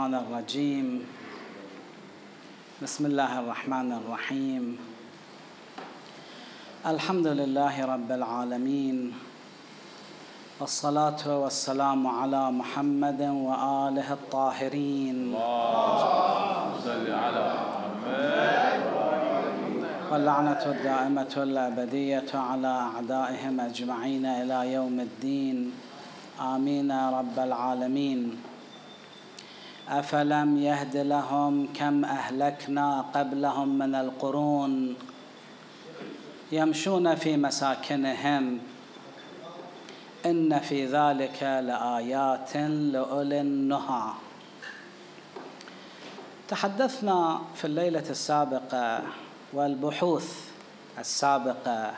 الشيطان الرجيم. بسم الله الرحمن الرحيم. الحمد لله رب العالمين. والصلاة والسلام على محمد وآله الطاهرين. صل على واللعنة الدائمة الأبدية على أعدائهم أجمعين إلى يوم الدين. آمين رب العالمين. أفلم يهد لهم كم أهلكنا قبلهم من القرون يمشون في مساكنهم. إن في ذلك لآيات لأولي النهى. تحدثنا في الليلة السابقة والبحوث السابقة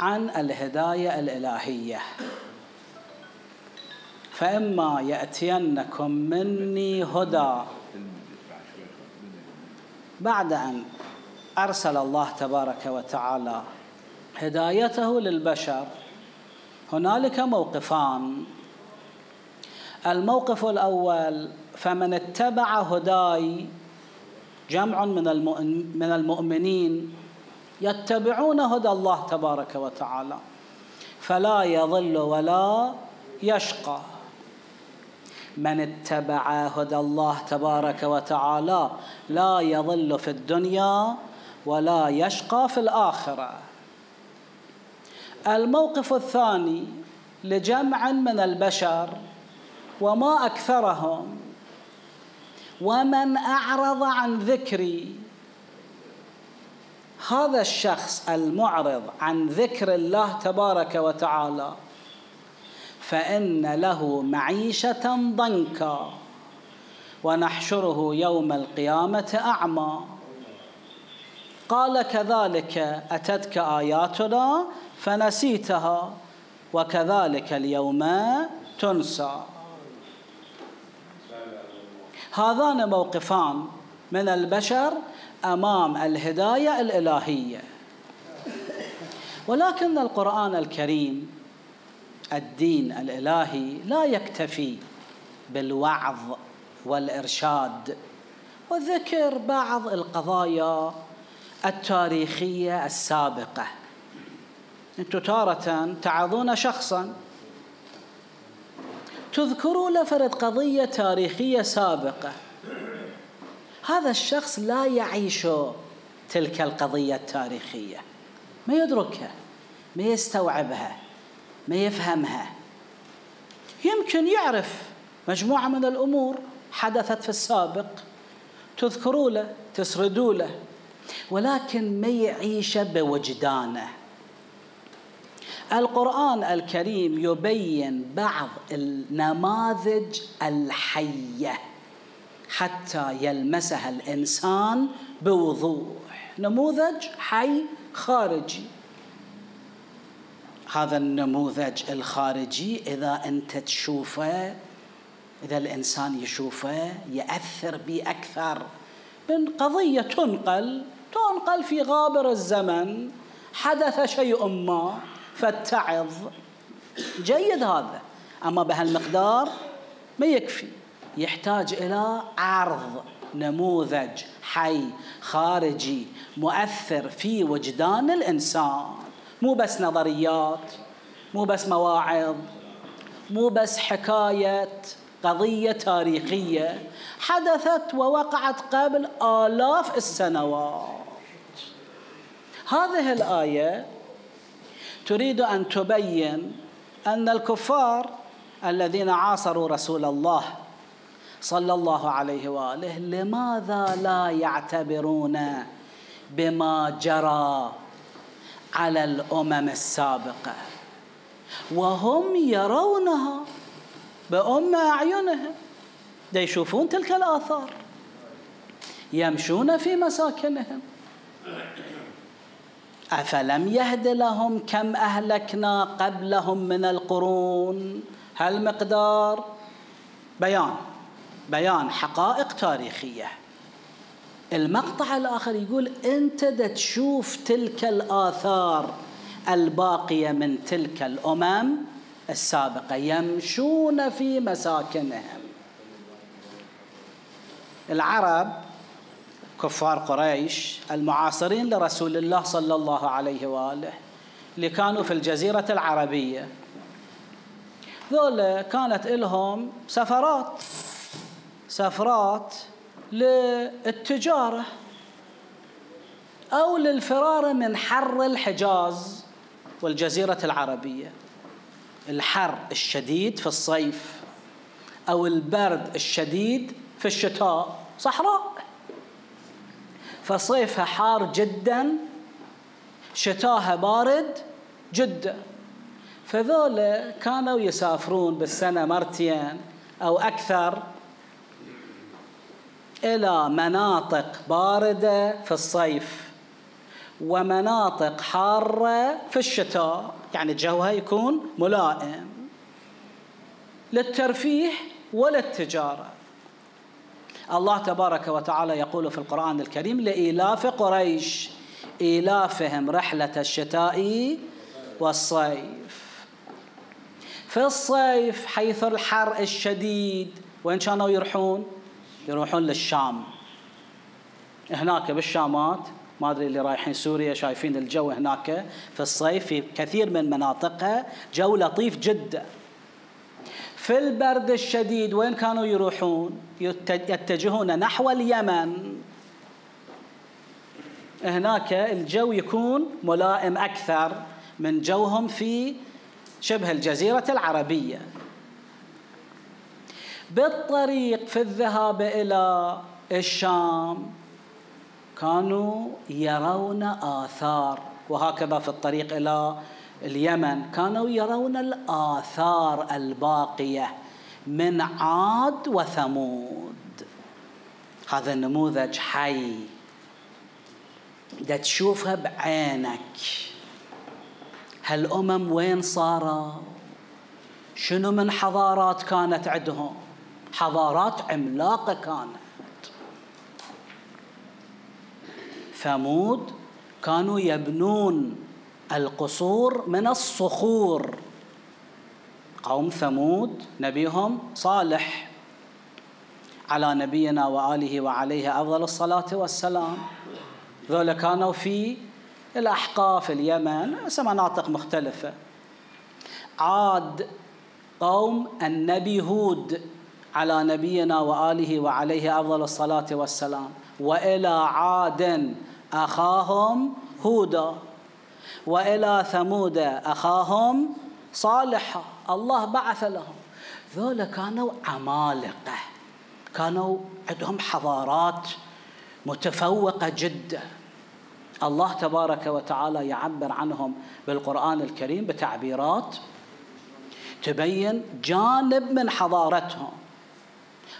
عن الهداية الإلهية. فإما يأتينكم مني هدى. بعد أن أرسل الله تبارك وتعالى هدايته للبشر هنالك موقفان. الموقف الأول فمن اتبع هداي جمع من من المؤمنين يتبعون هدى الله تبارك وتعالى فلا يضل ولا يشقى. من اتبع هدى الله تبارك وتعالى لا يضل في الدنيا ولا يشقى في الآخرة. الموقف الثاني لجمع من البشر وما أكثرهم ومن أعرض عن ذكري. هذا الشخص المعرض عن ذكر الله تبارك وتعالى فإن له معيشة ضنكا. ونحشره يوم القيامة أعمى. قال كذلك أتتك آياتنا فنسيتها وكذلك اليوم تنسى. هذان موقفان من البشر أمام الهداية الإلهية. ولكن القرآن الكريم الدين الإلهي لا يكتفي بالوعظ والإرشاد وذكر بعض القضايا التاريخية السابقة. أنتم تارة تعظون شخصا. تذكروا لفرد قضية تاريخية سابقة. هذا الشخص لا يعيش تلك القضية التاريخية. ما يدركها ما يستوعبها. ما يفهمها. يمكن يعرف مجموعة من الأمور حدثت في السابق تذكروا له تسردوا له ولكن ما يعيش بوجدانه. القرآن الكريم يبين بعض النماذج الحية حتى يلمسها الإنسان بوضوح. نموذج حي خارجي. هذا النموذج الخارجي إذا أنت تشوفه إذا الإنسان يشوفه يأثر به أكثر من قضية تنقل تنقل في غابر الزمن حدث شيء ما فاتعظ. جيد هذا. أما بهالمقدار ما يكفي. يحتاج إلى عرض نموذج حي خارجي مؤثر في وجدان الإنسان. مو بس نظريات مو بس مواعظ مو بس حكاية قضية تاريخية حدثت ووقعت قبل آلاف السنوات. هذه الآية تريد أن تبين أن الكفار الذين عاصروا رسول الله صلى الله عليه وآله لماذا لا يعتبرون بما جرى على الأمم السابقة. وهم يرونها بأم أعينهم. يشوفون تلك الآثار. يمشون في مساكنهم. أفلم يهد لهم كم أهلكنا قبلهم من القرون؟ هل مقدار؟ بيان. بيان حقائق تاريخية. المقطع الآخر يقول أنت تشوف تلك الآثار الباقية من تلك الأمم السابقة يمشون في مساكنهم. العرب كفار قريش المعاصرين لرسول الله صلى الله عليه وآله اللي كانوا في الجزيرة العربية. ذولا كانت لهم سفرات. سفرات للتجارة أو للفرار من حر الحجاز والجزيرة العربية. الحر الشديد في الصيف أو البرد الشديد في الشتاء صحراء. فصيفها حار جدا شتاها بارد جدا. فذولا كانوا يسافرون بالسنة مرتين أو أكثر إلى مناطق باردة في الصيف ومناطق حارة في الشتاء يعني جوها يكون ملائم للترفيه وللتجارة الله تبارك وتعالى يقول في القرآن الكريم لإيلاف قريش إيلافهم رحلة الشتاء والصيف في الصيف حيث الحر الشديد وين كانوا يروحون؟ يروحون للشام. هناك بالشامات ما أدري اللي رايحين سوريا شايفين الجو هناك في الصيف في كثير من مناطقها جو لطيف جدا. في البرد الشديد وين كانوا يروحون؟ يتجهون نحو اليمن. هناك الجو يكون ملائم أكثر من جوهم في شبه الجزيرة العربية. بالطريق في الذهاب إلى الشام. كانوا يرون آثار وهكذا في الطريق إلى اليمن. كانوا يرون الآثار الباقية من عاد وثمود. هذا النموذج حي. دا تشوفها بعينك هالأمم وين صاروا؟ شنو من حضارات كانت عندهم؟ حضارات عملاقة كانت. ثمود كانوا يبنون القصور من الصخور. قوم ثمود نبيهم صالح. على نبينا وآله وعليه أفضل الصلاة والسلام. ذولا كانوا في الأحقاف اليمن مناطق مختلفة. عاد قوم النبي هود. على نبينا وآله وعليه أفضل الصلاة والسلام. وإلى عاد أخاهم هودا. وإلى ثمود أخاهم صالحا. الله بعث لهم. ذولا كانوا عمالقة. كانوا عندهم حضارات متفوقة جدا. الله تبارك وتعالى يعبر عنهم بالقرآن الكريم بتعبيرات تبين جانب من حضارتهم.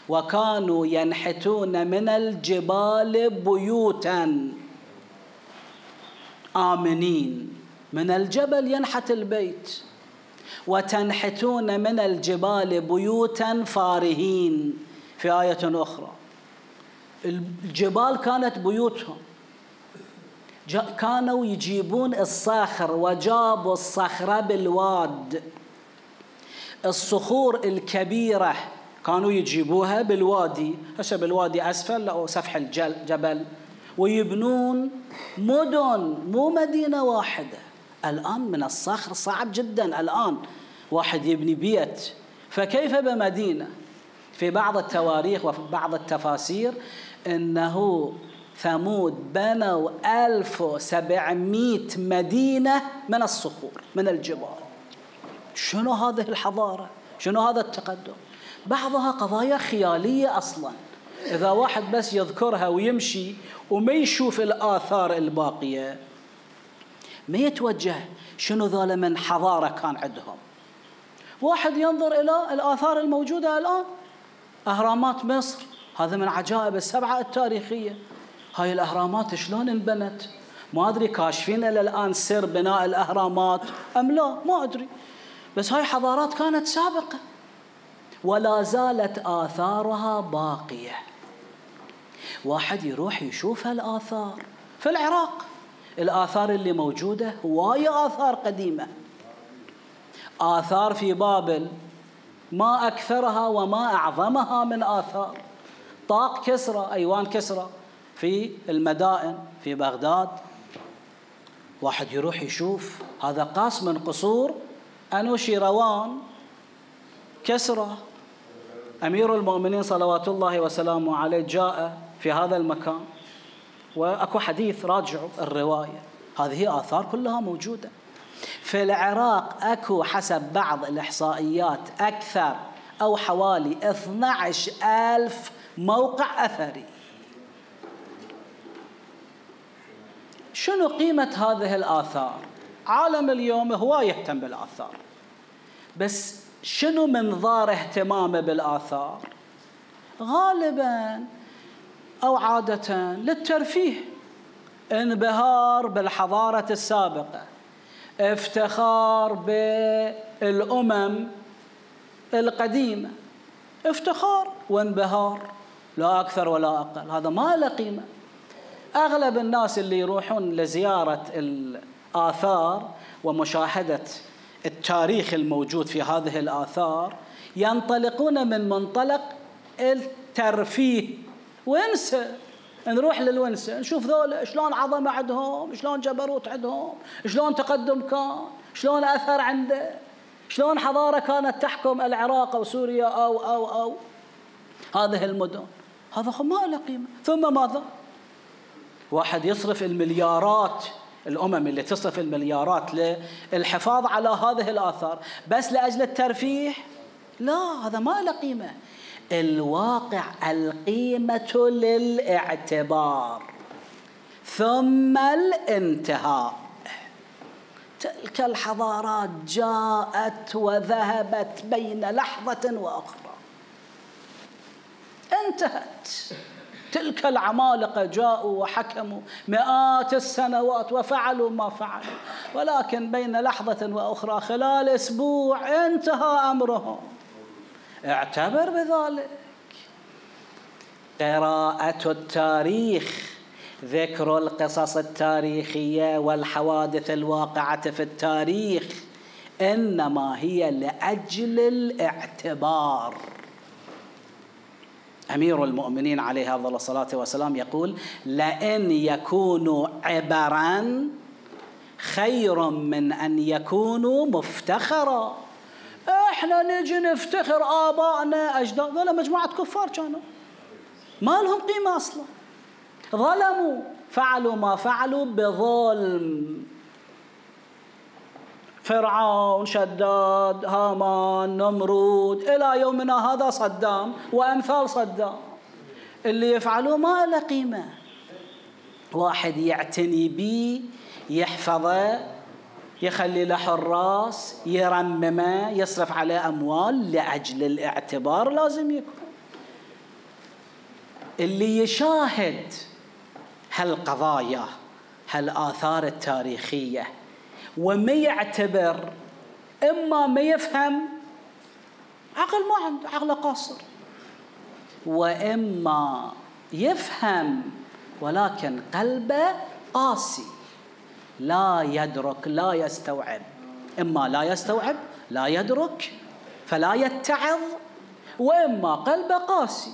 وكانوا ينحتون من الجبال بيوتا. آمنين. من الجبل ينحت البيت. وتنحتون من الجبال بيوتا فارهين. في آية أخرى. الجبال كانت بيوتهم. كانوا يجيبون الصخر وجابوا الصخرة بالواد. الصخور الكبيرة كانوا يجيبوها بالوادي هسه بالوادي أسفل أو سفح الجبل ويبنون مدن مو مدينة واحدة. الآن من الصخر صعب جدا. الآن واحد يبني بيت. فكيف بمدينة؟ في بعض التواريخ وفي بعض التفاسير أنه ثمود بنوا 1700 مدينة من الصخور من الجبال. شنو هذه الحضارة؟ شنو هذا التقدم؟ بعضها قضايا خيالية أصلا. إذا واحد بس يذكرها ويمشي وما يشوف الآثار الباقية ما يتوجه شنو ذولا من حضارة كان عندهم. واحد ينظر إلى الآثار الموجودة الآن أهرامات مصر هذا من عجائب السبعة التاريخية. هاي الأهرامات شلون انبنت؟ ما أدري كاشفين إلى الآن سر بناء الأهرامات أم لا ما أدري. بس هاي حضارات كانت سابقة. ولا زالت آثارها باقية. واحد يروح يشوف هالآثار في العراق الآثار اللي موجودة هواية آثار قديمة. آثار في بابل ما أكثرها وما أعظمها من آثار. طاق كسرى أيوان كسرى في المدائن في بغداد. واحد يروح يشوف هذا قاس من قصور أنوشيروان كسرى. أمير المؤمنين صلوات الله وسلامه عليه جاء في هذا المكان وأكو حديث راجعوا الرواية. هذه آثار كلها موجودة. في العراق أكو حسب بعض الإحصائيات أكثر أو حوالي 12 ألف موقع أثري. شنو قيمة هذه الآثار؟ عالم اليوم هو يهتم بالآثار. بس شنو منظار اهتمامه بالآثار؟ غالبا أو عادة للترفيه. انبهار بالحضارة السابقة. افتخار بالأمم القديمة. افتخار وانبهار. لا أكثر ولا أقل. هذا ما له قيمة. أغلب الناس اللي يروحون لزيارة الآثار ومشاهدة التاريخ الموجود في هذه الآثار ينطلقون من منطلق الترفيه. وينسى. نروح للونسة نشوف ذولا شلون عظمة عندهم شلون جبروت عندهم شلون تقدم كان شلون أثر عنده شلون حضارة كانت تحكم العراق أو سوريا أو أو أو. هذه المدن. هذا ما له قيمة. ثم ماذا؟ واحد يصرف المليارات الأمم اللي تصرف المليارات للحفاظ على هذه الآثار. بس لأجل الترفيه؟ لا هذا ما له قيمة. الواقع القيمة للاعتبار. ثم الانتهاء. تلك الحضارات جاءت وذهبت بين لحظة وأخرى. انتهت. تلك العمالقة جاءوا وحكموا مئات السنوات وفعلوا ما فعلوا. ولكن بين لحظة وأخرى خلال أسبوع انتهى أمرهم. اعتبر بذلك. قراءة التاريخ ذكر القصص التاريخية والحوادث الواقعة في التاريخ إنما هي لأجل الاعتبار. أمير المؤمنين عليه أفضل الصلاة والسلام يقول لئن يكونوا عبرا خير من أن يكونوا مفتخرا. إحنا نجي نفتخر ابائنا اجدادنا مجموعة كفار كانوا. ما لهم قيمة أصلا. ظلموا. فعلوا ما فعلوا بظلم. فرعون شداد هامان نمرود إلى يومنا هذا صدام وامثال صدام. اللي يفعلوه ما له قيمة. واحد يعتني به يحفظه يخلي له حراس يرممه يصرف عليه أموال لأجل الاعتبار لازم يكون. اللي يشاهد هالقضايا هالآثار التاريخية وما يعتبر إما ما يفهم عقل ما عنده عقله قاصر. وإما يفهم ولكن قلبه قاسي. لا يدرك لا يستوعب. إما لا يستوعب لا يدرك فلا يتعظ. وإما قلبه قاسي.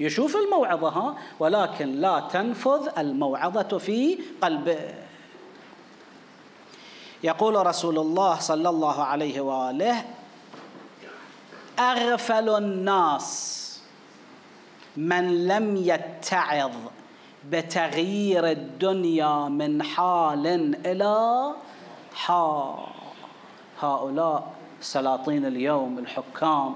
يشوف الموعظة ها؟ ولكن لا تنفذ الموعظة في قلبه. يقول رسول الله صلى الله عليه وآله أغفل الناس من لم يتعظ بتغيير الدنيا من حال إلى حال. هؤلاء سلاطين اليوم الحكام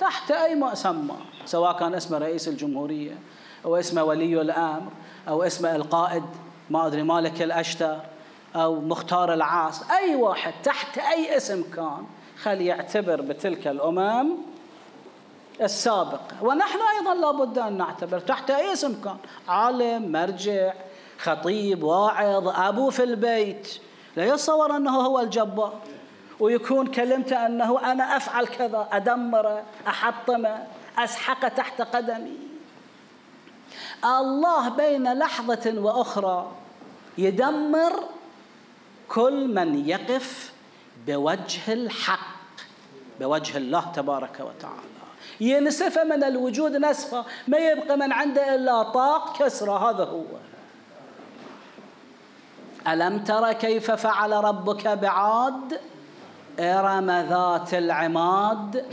تحت أي مسمى سواء كان اسمه رئيس الجمهورية أو اسمه ولي الأمر أو اسمه القائد ما أدري مالك الأشتر. أو مختار العاص أي واحد تحت أي اسم كان خل يعتبر بتلك الأمم السابق. ونحن أيضا لابد أن نعتبر تحت أي اسم كان. عالم مرجع خطيب واعظ أبو في البيت. لا يتصور أنه هو الجبار. ويكون كلمته أنه أنا أفعل كذا أدمره أحطمه أسحقه تحت قدمي. الله بين لحظة وأخرى يدمر كل من يقف بوجه الحق بوجه الله تبارك وتعالى. ينسف من الوجود نسفا ما يبقى من عنده إلا طاق كسرة هذا هو. ألم تر كيف فعل ربك بعاد؟ إرم ذات العماد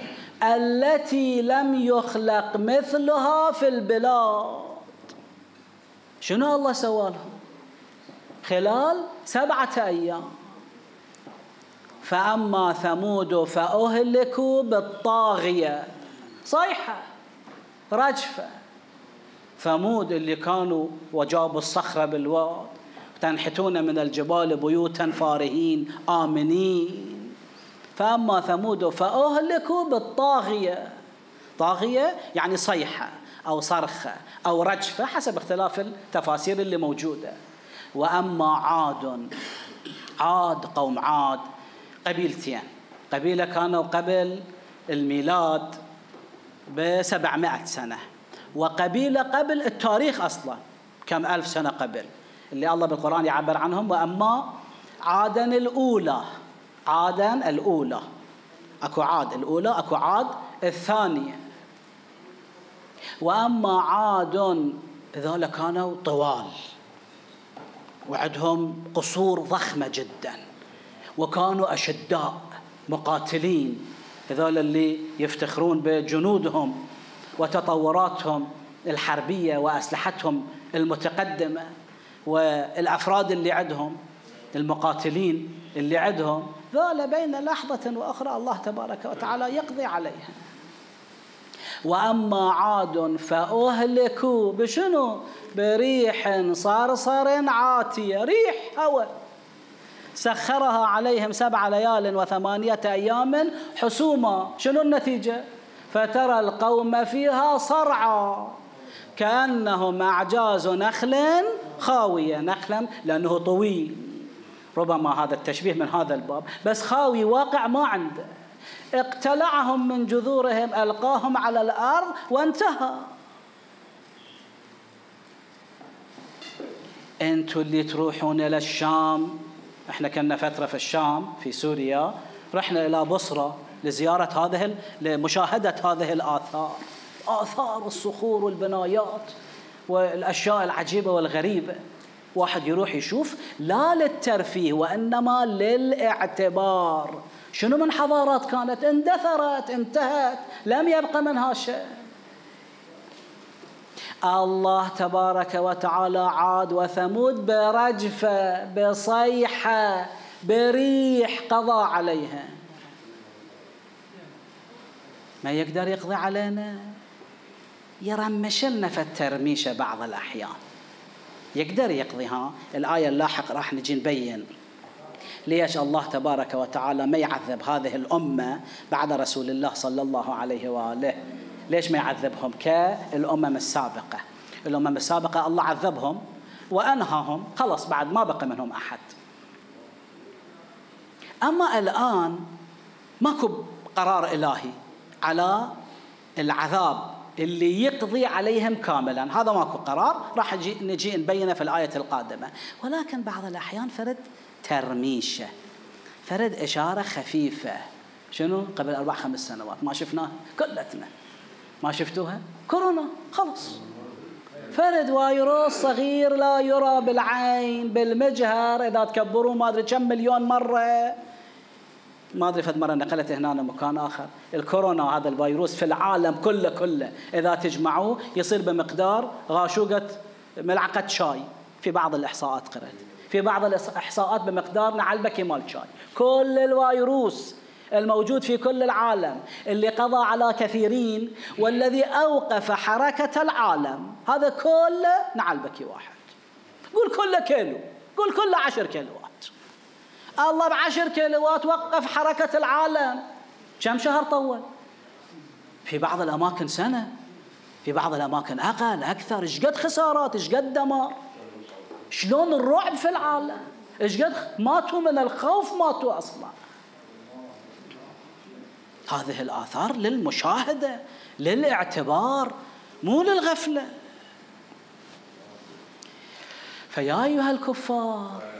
التي لم يخلق مثلها في البلاد. شنو الله سوى لهم خلال سبعة أيام. فأما ثمود فأهلكوا بالطاغية. صيحة رجفة. ثمود اللي كانوا وجابوا الصخرة بالواد تنحتون من الجبال بيوتا فارهين آمنين. فأما ثمود فأهلكوا بالطاغية. طاغية يعني صيحة أو صرخة أو رجفة حسب اختلاف التفاسير اللي موجودة. وأما عاد. عاد قوم عاد قبيلتين. قبيلة كانوا قبل الميلاد بسبعمائة سنة وقبيلة قبل التاريخ أصلا كم ألف سنة قبل اللي الله بالقرآن يعبر عنهم. وأما عادا الأولى عادا الأولى. أكو عاد الأولى أكو عاد الثانية. وأما عاد هذول كانوا طوال. وعندهم قصور ضخمة جدا وكانوا أشداء مقاتلين. هذول اللي يفتخرون بجنودهم وتطوراتهم الحربية وأسلحتهم المتقدمة والأفراد اللي عندهم المقاتلين اللي عندهم. ذولا بين لحظة وأخرى الله تبارك وتعالى يقضي عليها وأما عاد فأهلكوا بشنو؟ بريح صرصر عاتية ريح هواء سخرها عليهم سبع ليال وثمانية أيام حسوما. شنو النتيجة؟ فترى القوم فيها صرعى كأنهم أعجاز نخل خاوية نخلا لأنه طويل. ربما هذا التشبيه من هذا الباب. بس خاوي واقع ما عنده. اقتلعهم من جذورهم ألقاهم على الأرض وانتهى. أنتوا اللي تروحون إلى الشام؟ إحنا كنا فترة في الشام في سوريا. رحنا إلى بصرة لزيارة هذه لمشاهدة هذه الآثار. آثار الصخور والبنايات والأشياء العجيبة والغريبة. واحد يروح يشوف لا للترفيه وإنما للاعتبار. شنو من حضارات كانت؟ اندثرت انتهت لم يبقى منها شيء. الله تبارك وتعالى عاد وثمود برجفة بصيحة بريح قضى عليها. ما يقدر يقضي علينا؟ يرمش لنا في الترميشة بعض الأحيان. يقدر يقضيها. الآية اللاحق راح نجي نبين ليش الله تبارك وتعالى ما يعذب هذه الأمة بعد رسول الله صلى الله عليه وآله. ليش ما يعذبهم؟ كالأمم السابقة. الأمم السابقة الله عذبهم وأنهاهم. خلص بعد ما بقى منهم أحد. أما الآن ماكو قرار إلهي على العذاب اللي يقضي عليهم كاملا. هذا ماكو قرار. راح نجي نبينه في الآية القادمة. ولكن بعض الأحيان فرد ترميشة فرد إشارة خفيفة. شنو؟ قبل أربع خمس سنوات. ما شفناها كلتنا. ما شفتوها؟ كورونا. خلص فرد فيروس صغير لا يرى بالعين بالمجهر. إذا تكبروا ما أدري كم مليون مرة. ما أدري فد مره نقلت هنا مكان آخر. الكورونا هذا الفيروس في العالم كله كله. إذا تجمعوه يصير بمقدار غاشوقة ملعقة شاي. في بعض الإحصاءات قرأت. في بعض الإحصاءات بمقدار نعلبه كمال شاي. كل الفيروس الموجود في كل العالم اللي قضى على كثيرين والذي أوقف حركة العالم هذا كله نعلبكي واحد. قول كله كيلو. قول كله عشر كيلوات. الله بعشر كيلوات وقف حركة العالم. كم شهر طول؟ في بعض الأماكن سنة في بعض الأماكن أقل أكثر. إيش قد خسارات؟ إيش قد دمار؟ شلون الرعب في العالم؟ إيش قد ماتوا من الخوف ماتوا أصلا. هذه الآثار للمشاهدة للاعتبار مو للغفلة. فيا أيها الكفار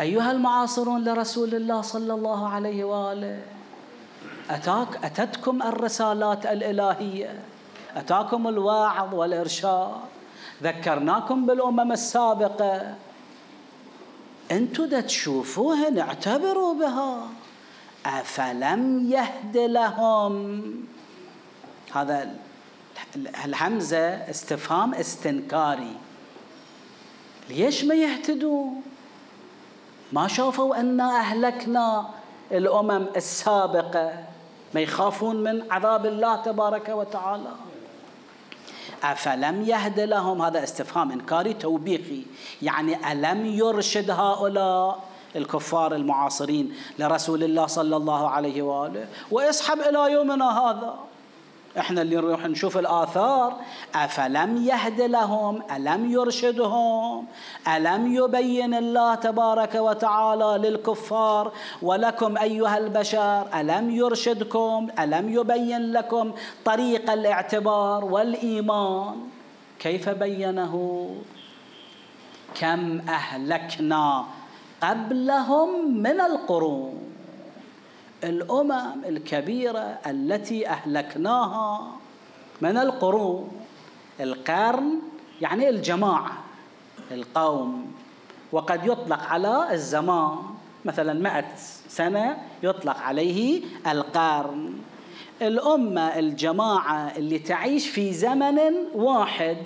أيها المعاصرون لرسول الله صلى الله عليه وآله أتاك أتتكم الرسالات الإلهية أتاكم الوعظ والإرشاد ذكرناكم بالأمم السابقة. أنتم دا تشوفوهن اعتبروا بها. أفلم يهد لهم؟ هذا الهمزة استفهام استنكاري. ليش ما يهتدوا ما شافوا أن أهلكنا الأمم السابقة؟ ما يخافون من عذاب الله تبارك وتعالى. أفلم يهد لهم؟ هذا استفهام إنكاري توبيخي. يعني ألم يرشد هؤلاء الكفار المعاصرين لرسول الله صلى الله عليه وآله؟ واسحب إلى يومنا هذا. إحنا اللي نروح نشوف الآثار. أفلم يهد لهم؟ ألم يرشدهم؟ ألم يبين الله تبارك وتعالى للكفار؟ ولكم أيها البشر ألم يرشدكم؟ ألم يبين لكم طريق الاعتبار والإيمان؟ كيف بينه؟ كم أهلكنا قبلهم من القرون؟ الأمم الكبيرة التي أهلكناها من القرون القرن يعني الجماعة القوم. وقد يطلق على الزمان مثلا مئة سنة يطلق عليه القرن. الأمة الجماعة اللي تعيش في زمن واحد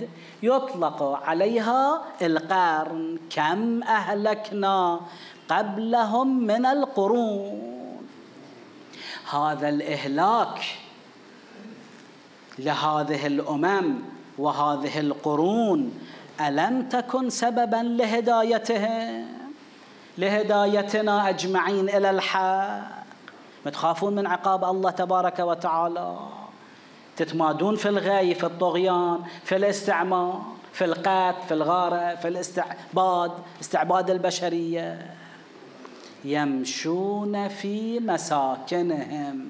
يطلق عليها القرن. كم أهلكنا قبلهم من القرون؟ هذا الإهلاك لهذه الأمم وهذه القرون ألم تكن سببا لهدايتهم لهدايتنا أجمعين إلى الحق. متخافون من عقاب الله تبارك وتعالى؟ تتمادون في الغي في الطغيان في الاستعمار في القتل في الغارة في الاستعباد استعباد البشرية. يمشون في مساكنهم.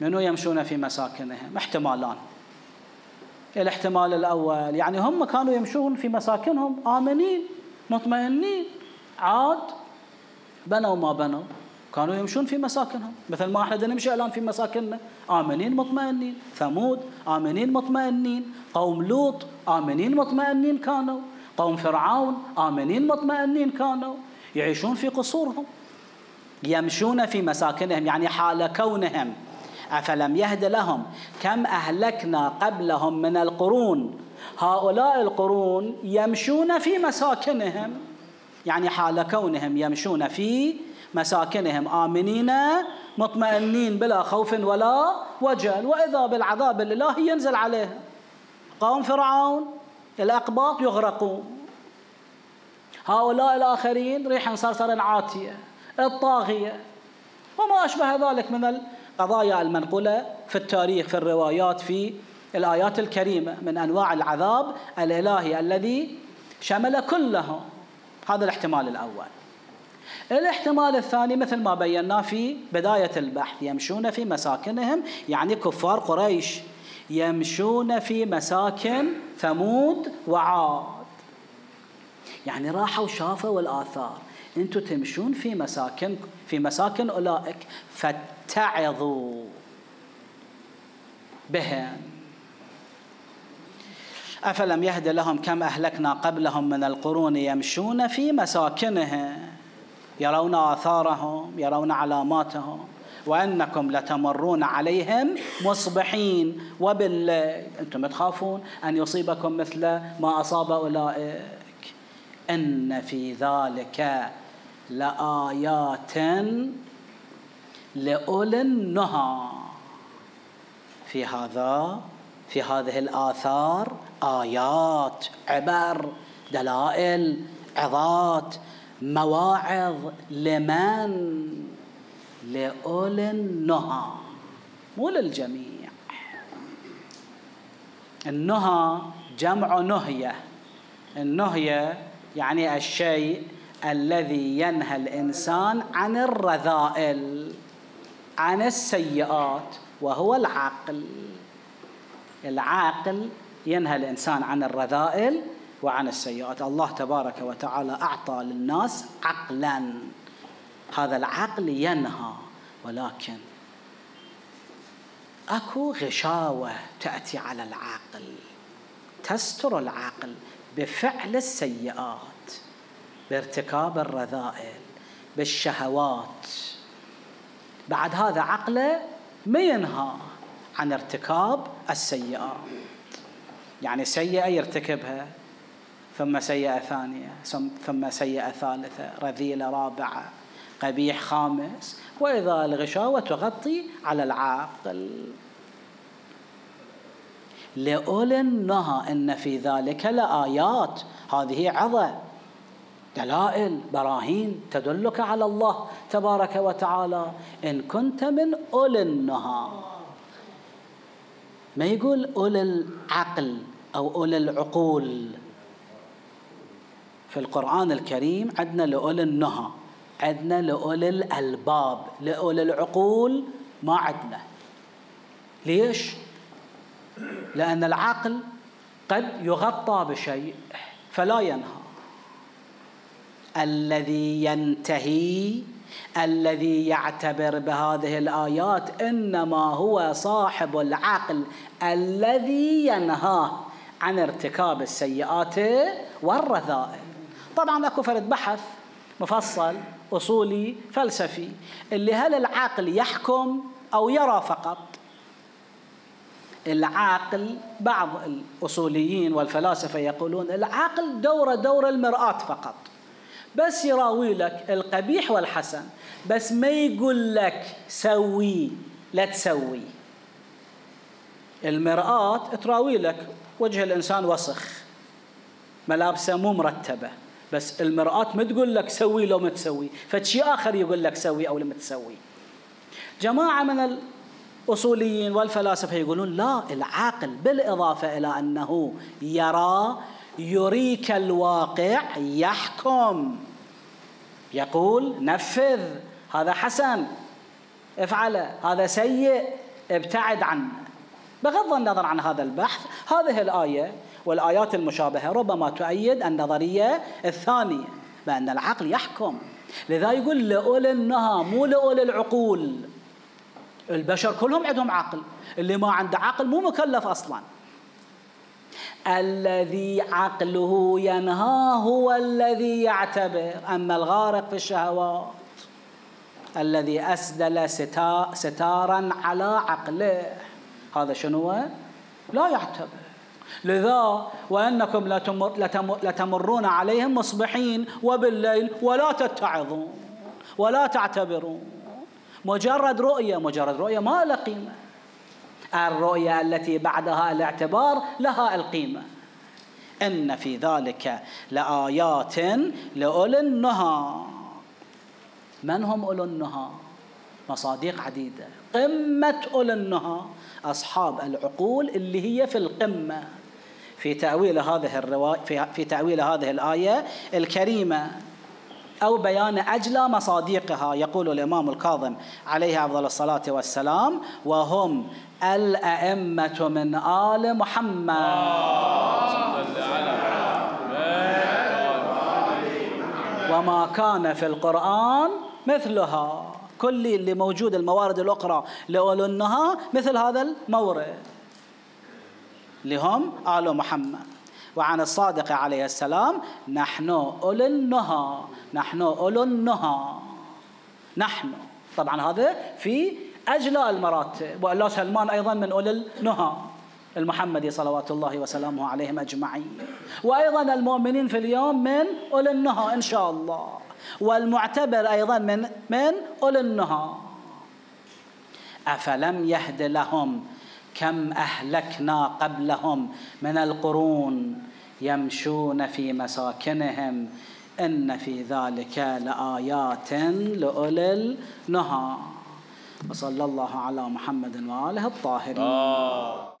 منو يمشون في مساكنهم؟ احتمالان. الاحتمال الأول يعني هم كانوا يمشون في مساكنهم آمنين مطمئنين عاد بنوا ما بنوا كانوا يمشون في مساكنهم. مثل ما إحنا نمشي الآن في مساكننا آمنين مطمئنين. ثمود آمنين مطمئنين. قوم لوط آمنين مطمئنين كانوا. قوم فرعون آمنين مطمئنين كانوا. يعيشون في قصورهم يمشون في مساكنهم يعني حال كونهم. أفلم يهد لهم؟ كم أهلكنا قبلهم من القرون؟ هؤلاء القرون يمشون في مساكنهم يعني حال كونهم يمشون في مساكنهم. آمنين مطمئنين بلا خوف ولا وجل. وإذا بالعذاب الإلهي ينزل عليهم. قوم فرعون الأقباط يغرقون. هؤلاء الآخرين ريحا صرصرا عاتية الطاغية. وما أشبه ذلك من القضايا المنقولة في التاريخ في الروايات في الآيات الكريمة من أنواع العذاب الإلهي الذي شمل كله هذا الاحتمال الأول. الاحتمال الثاني مثل ما بينا في بداية البحث يمشون في مساكنهم يعني كفار قريش. يمشون في مساكن ثمود وعاد. يعني راحوا شافوا الآثار أنتم تمشون في مساكن في مساكن أولئك فاتعظوا بهم. أفلم يهد لهم كم أهلكنا قبلهم من القرون يمشون في مساكنهم يرون آثارهم يرون علاماتهم وأنكم لتمرون عليهم مصبحين. وبالليل أنتم تخافون أن يصيبكم مثل ما أصاب أولئك. أن في ذلك لايات لأولي النهى. في هذا في هذه الآثار آيات عبر دلائل عظات مواعظ لمن؟ لأولي النهى. مو للجميع. النهى جمع نهية. النهية يعني الشيء الذي ينهى الإنسان عن الرذائل عن السيئات وهو العقل. العاقل ينهى الإنسان عن الرذائل وعن السيئات. الله تبارك وتعالى أعطى للناس عقلا. هذا العقل ينهى ولكن أكو غشاوة تأتي على العاقل تستر العاقل. بفعل السيئات بارتكاب الرذائل بالشهوات. بعد هذا عقله ما ينهى عن ارتكاب السيئات. يعني سيئة يرتكبها ثم سيئة ثانية ثم سيئة ثالثة رذيلة رابعة قبيح خامس وإذا الغشاوة تغطي على العاقل. لأولي النهى إن في ذلك لآيات. هذه عظة. دلائل براهين تدلك على الله تبارك وتعالى. إن كنت من أولي النهى ما يقول أولي العقل أو أولي العقول؟ في القرآن الكريم عندنا لأولي النهى عندنا لأولي الألباب لأولي العقول ما عندنا ليش؟ لأن العقل قد يغطى بشيء فلا ينهى. الذي ينتهي الذي يعتبر بهذه الآيات إنما هو صاحب العقل الذي ينهاه عن ارتكاب السيئات والرذائل. طبعا اكو فرد بحث مفصل أصولي فلسفي. اللي هل العقل يحكم أو يرى فقط؟ العاقل بعض الأصوليين والفلاسفة يقولون العقل دوره دور المرآة فقط. بس يراوي لك القبيح والحسن بس ما يقول لك سوي لا تسوي. المرآة تراوي لك وجه الإنسان وسخ ملابسه مو مرتبة بس المرآة ما تقول لك سوي لو ما تسوي فشي آخر يقول لك سوي أو لما تسوي. جماعة من الأصوليين والفلاسفة يقولون لا العاقل بالإضافة إلى أنه يرى يريك الواقع يحكم. يقول نفذ هذا حسن. افعله هذا سيء. ابتعد عنه بغض النظر عن هذا البحث هذه الآية والآيات المشابهة ربما تؤيد النظرية الثانية بأن العقل يحكم. لذا يقول لأولي النهى مو لأولي العقول. البشر كلهم عندهم عقل. اللي ما عنده عقل مو مكلف أصلاً. الذي عقله ينهى هو الذي يعتبر. أما الغارق في الشهوات الذي أسدل ستارا على عقله هذا شنو؟ لا يعتبر. لذا وأنكم لتمرون عليهم مصبحين وبالليل ولا تتعظون ولا تعتبرون. مجرد رؤية مجرد رؤية ما لها قيمة. الرؤيا التي بعدها الاعتبار لها القيمة. إن في ذلك لآيات لأولي النهى. من هم اولو النهى؟ مصاديق عديدة. قمة أولي النهى أصحاب العقول اللي هي في القمة. في تأويل هذه الرواية في, تأويل هذه الآية الكريمة. أو بيان أجلى مصاديقها يقول الإمام الكاظم عليه أفضل الصلاة والسلام وهم الأئمة من آل محمد. وما كان في القرآن مثلها. كل اللي موجود الموارد الأخرى لأولنها مثل هذا المورد. لهم آل محمد. وعن الصادق عليه السلام نحن أولي النهى نحن أولو النهى نحن. طبعا هذا في أجلى المراتب والله سلمان أيضا من أولي النهى المحمدي صلوات الله وسلامه عليهم أجمعين. وأيضا المؤمنين في اليوم من أولي النهى إن شاء الله. والمعتبر أيضا من من أولي النهى. أفلم يهد لهم كم أهلكنا قبلهم من القرون يمشون في مساكنهم إن في ذلك لآيات لأولي النهى وصلى الله على محمد وآله الطاهرين آه.